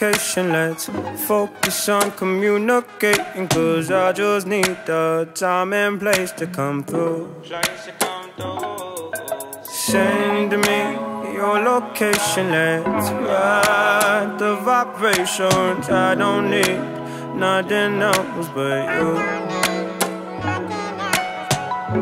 your location. Let's focus on communicating. Cause I just need the time and place to come through. Send me your location. Let's ride the vibrations. I don't need nothing else but you.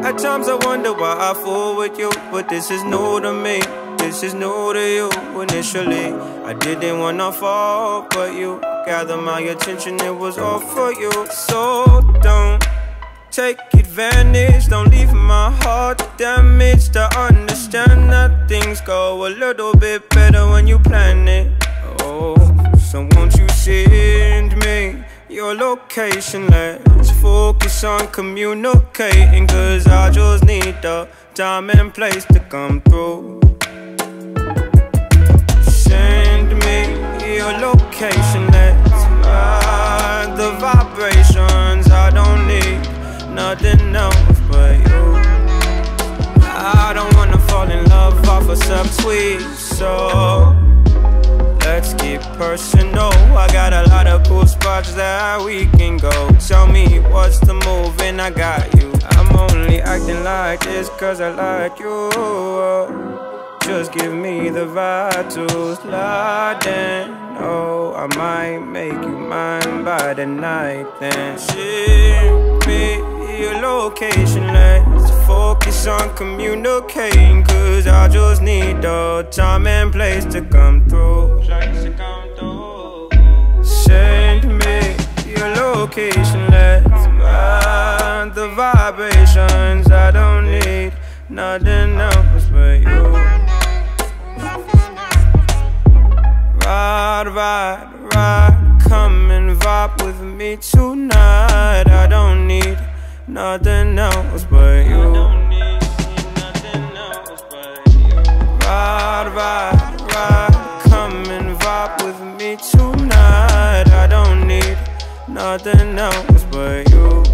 At times I wonder why I fool with you, but this is new to me. This is new to you. Initially, I didn't wanna fall, but you gathered my attention. It was all for you. So don't take advantage. Don't leave my heart damaged. I understand that things go a little bit better when you plan it. Oh, so won't you send me your location? Let's focus on communicating. Cause I just need the time and place to come through. Your location. Let's ride the vibrations. I don't need nothing else but you. I don't wanna fall in love off of some tweet, so let's get personal. I got a lot of cool spots that we can go. Tell me what's the move, and I got you. I'm only acting like this cause I like you. Just give me the vibe to slide in. Oh, I might make you mine by the night then. Ship me your location. Let's focus on communicating. Cause I just need the time and place to come through. Send me your location. Let's ride the vibrations. I don't need nothing else but you. Ride, ride, ride, come and vibe with me tonight. I don't need nothing else but you. Ride, ride, ride, come and vibe with me tonight. I don't need nothing else but you.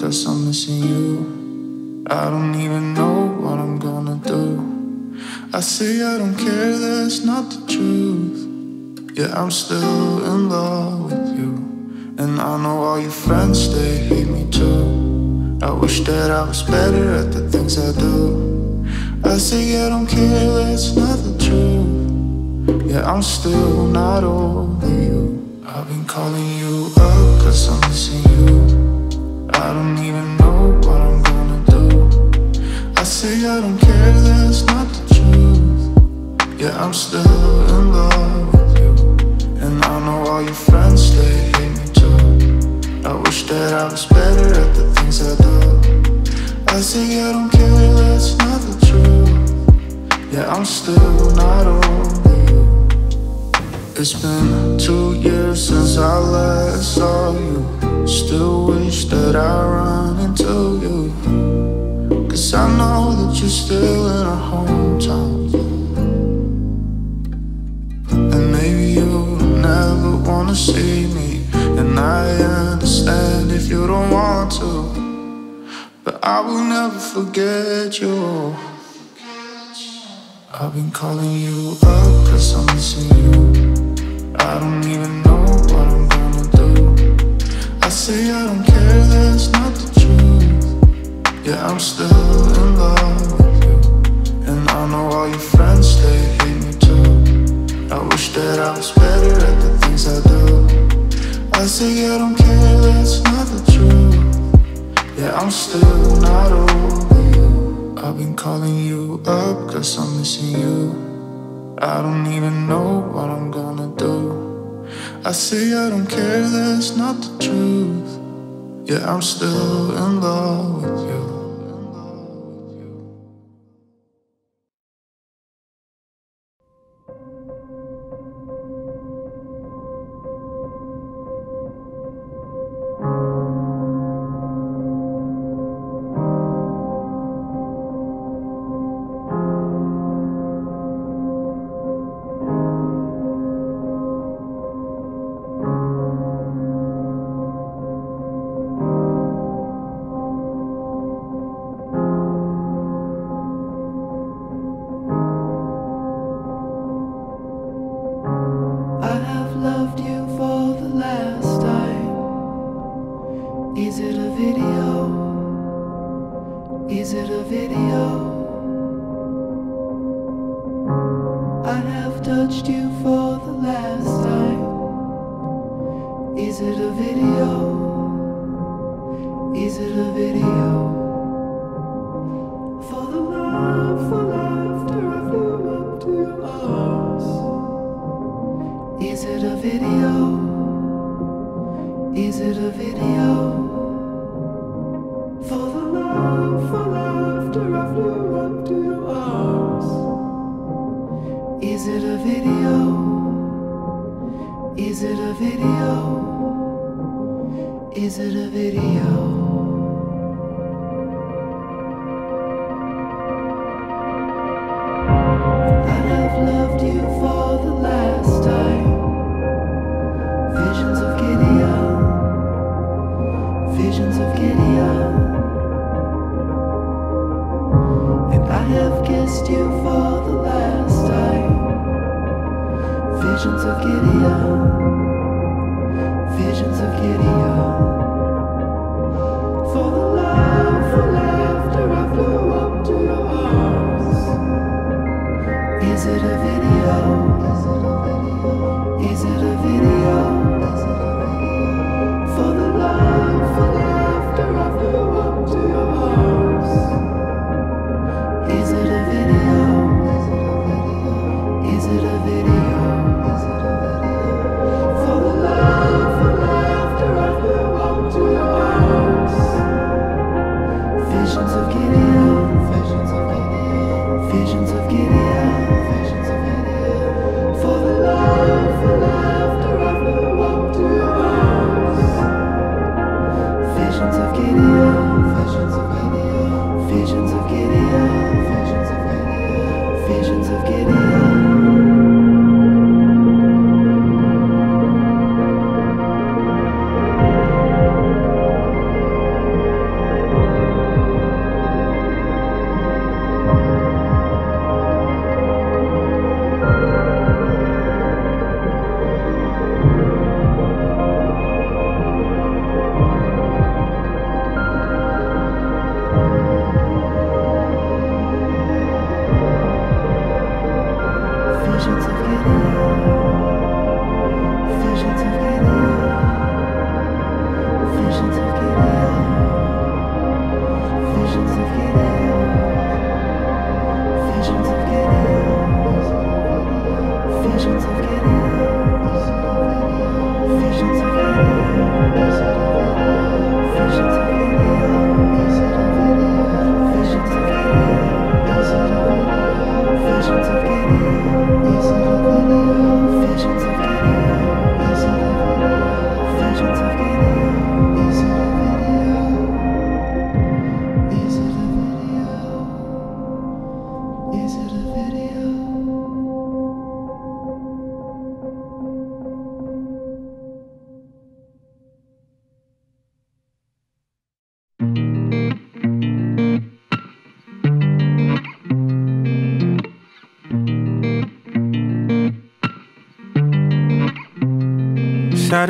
'Cause I'm missing you. I don't even know what I'm gonna do. I say I don't care, that's not the truth. Yeah, I'm still in love with you. And I know all your friends, they hate me too. I wish that I was better at the things I do. I say I don't care, that's not the truth. Yeah, I'm still not over you. I've been calling you up, cause I'm missing you. Yeah, I'm still in love with you. And I know all your friends, they hate me too. I wish that I was better at the things I do. I say I don't care, that's not the truth. Yeah, I'm still not over you. It's been two years since I last saw you. Still wish that I run into you. Cause I know that you're still in our hometown I will never forget you. I've been calling you up cause I'm missing you. I don't even know what I'm gonna do. I say I don't care, that's not the truth. Yeah, I'm still in love with you. And I know all your friends, they hate me too. I wish that I was better at the things I do. I say I don't care, that's not. Yeah, I'm still not over you. I've been calling you up cause I'm missing you. I don't even know what I'm gonna do. I say I don't care, that's not the truth. Yeah, I'm still in love with you. Is it a video? Is it a video? For the love, for laughter, I flew up to your arms. Is it a video? Is it a video? For the love, for laughter, I flew up to your arms. Is it a video? Is it a video? Is it a video?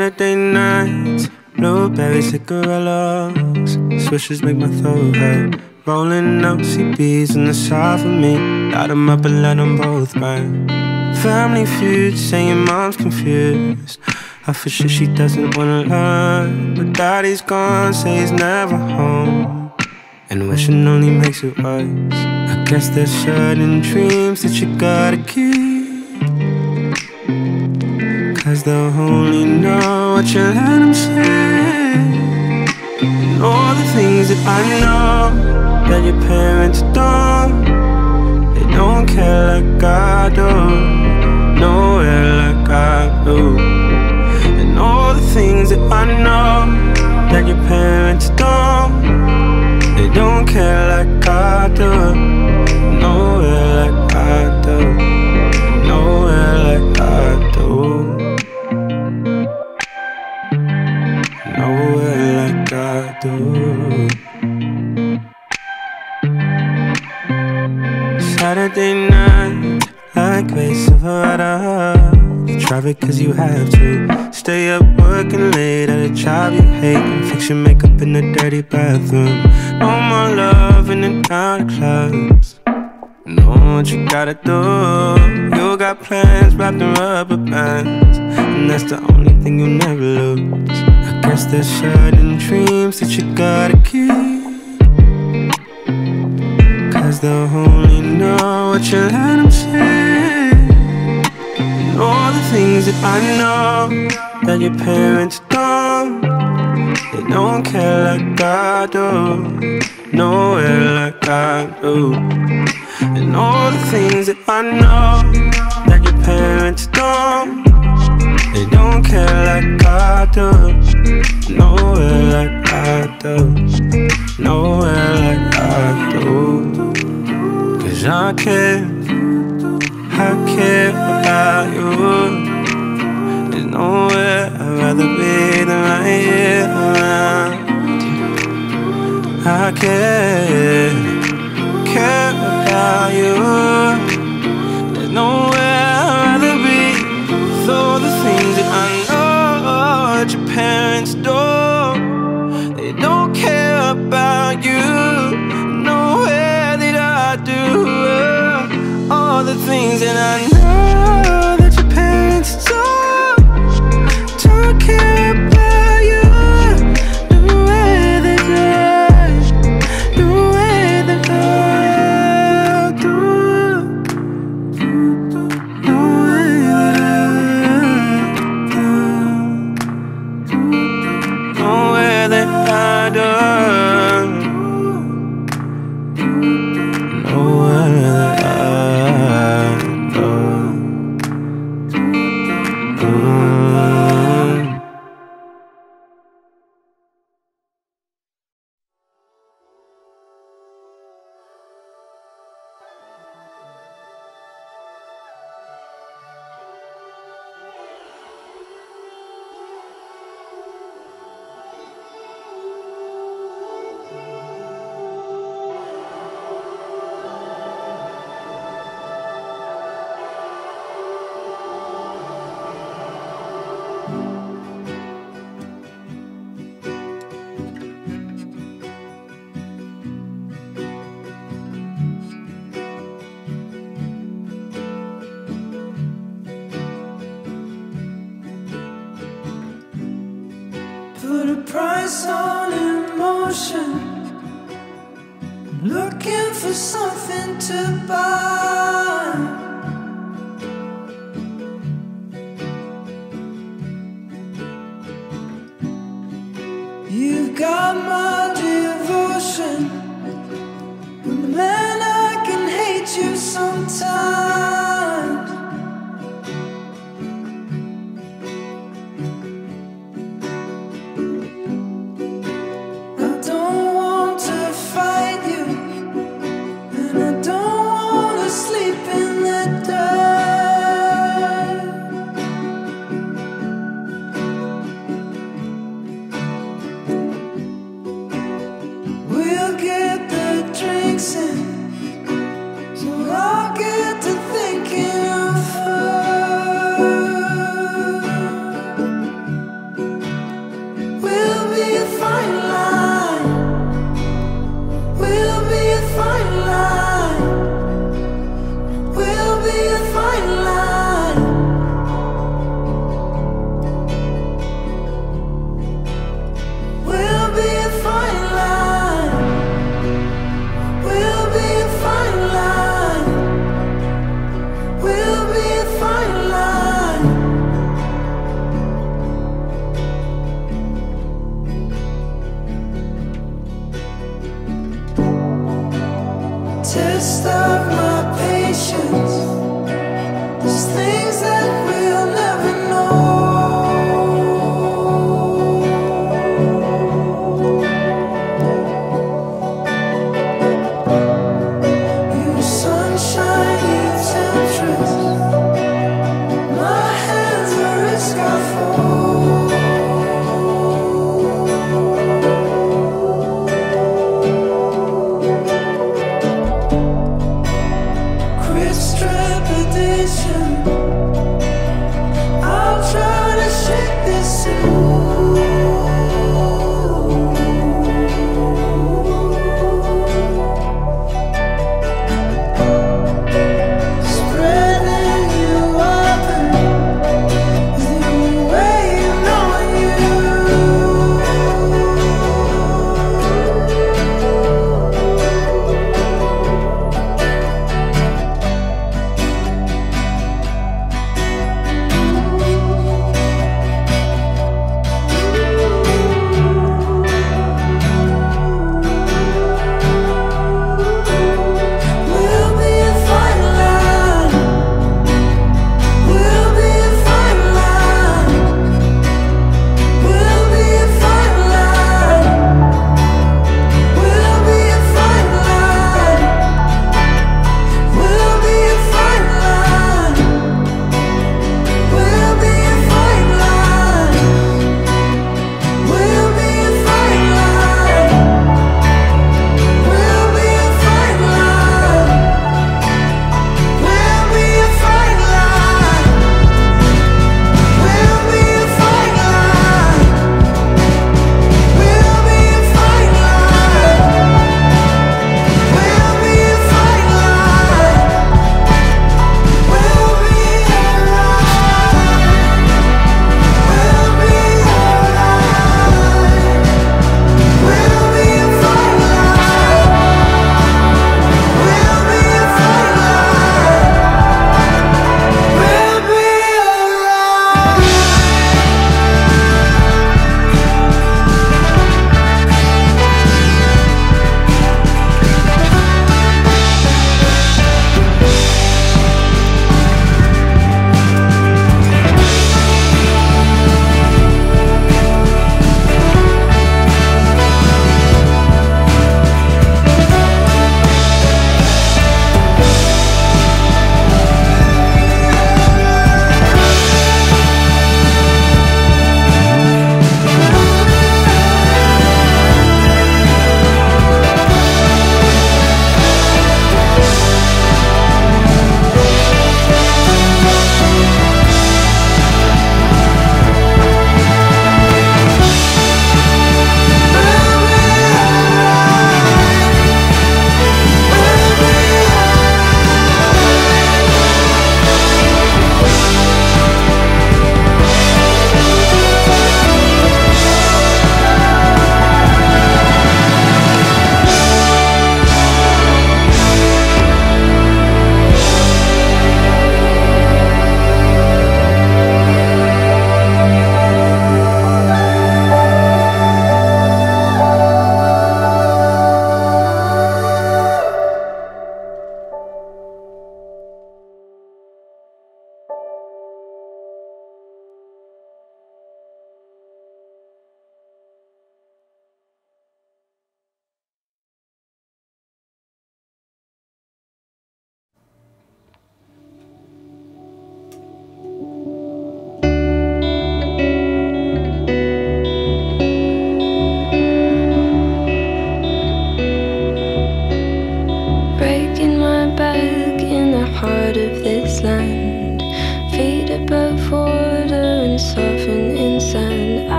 Saturday nights, blueberry cigarillos. Swishes make my throat hurt. Rolling up CBs in the side for me. Light them up and let them both burn. Family feud, saying mom's confused. I for sure she doesn't wanna learn. But daddy's gone, say he's never home. And wishing only makes it worse. I guess there's certain dreams that you gotta keep. Cause they'll only know what you let them say. And all the things that I know that your parents don't. They don't care like I do. Your makeup in the dirty bathroom. No more love in the dark clubs. Know what you gotta do. You got plans wrapped in rubber bands. And that's the only thing you never lose. I guess there's certain dreams that you gotta keep. Cause they'll only know what you let them say. And all the things that I know that your parents. They don't care like I do. Nowhere like I do. And all the things that I know that your parents don't. They don't care like I do. Nowhere like I do. Nowhere like I do. Cause I care. I care about you. There's nowhere I'd rather be than right here. I care, care about you.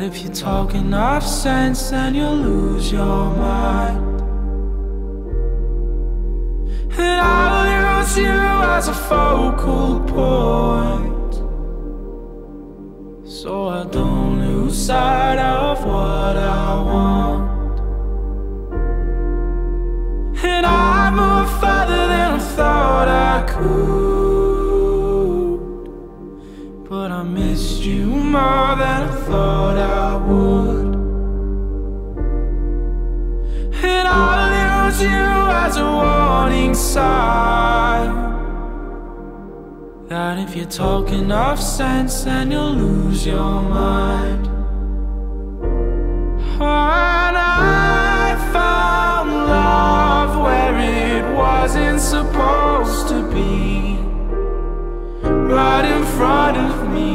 That if you talk enough sense then you'll lose your mind. And I'll use you as a focal point. So I don't lose sight of what I want. And I moved farther than I thought I could. But I missed you more than as a warning sign. That if you talk enough sense, then you'll lose your mind. When I found love where it wasn't supposed to be, right in front of me,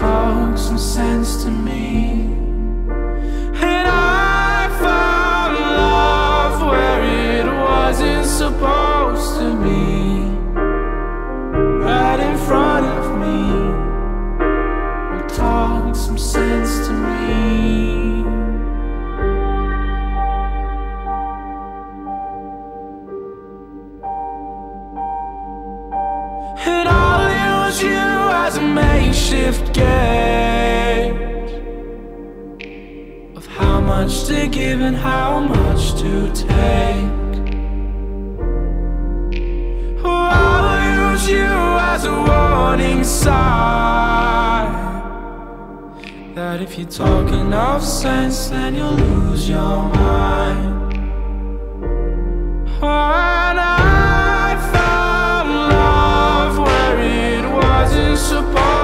talk some sense to me. Wasn't supposed to be, right in front of me talk some sense to me. And I'll use you as a makeshift gauge of how much to give and how much to take. As a warning sign that if you talk enough sense, then you'll lose your mind. When I found love where it wasn't supposed